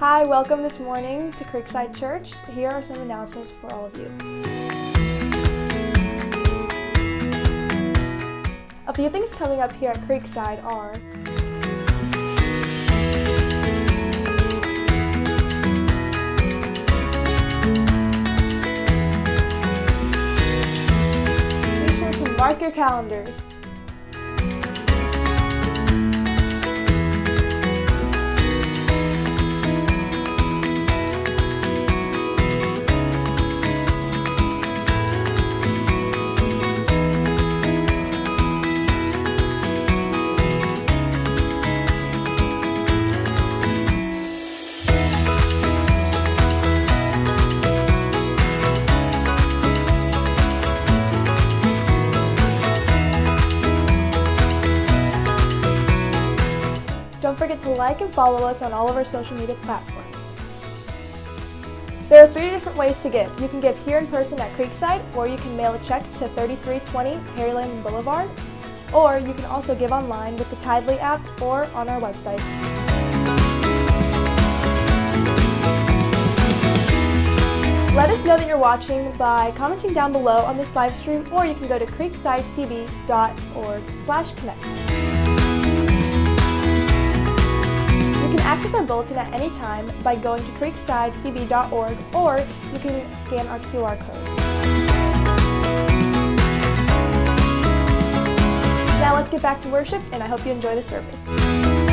Hi, welcome this morning to Creekside Church. Here are some announcements for all of you. A few things coming up here at Creekside are Be sure to mark your calendars. Forget to like and follow us on all of our social media platforms. There are three different ways to give. You can give here in person at Creekside, or you can mail a check to 3320 Harryland Boulevard, or you can also give online with the Tithely app or on our website. Let us know that you're watching by commenting down below on this live stream, or you can go to creeksidecb.org slash connect. Bulletin at any time by going to creeksidecb.org or you can scan our QR code. Now let's get back to worship and I hope you enjoy the service.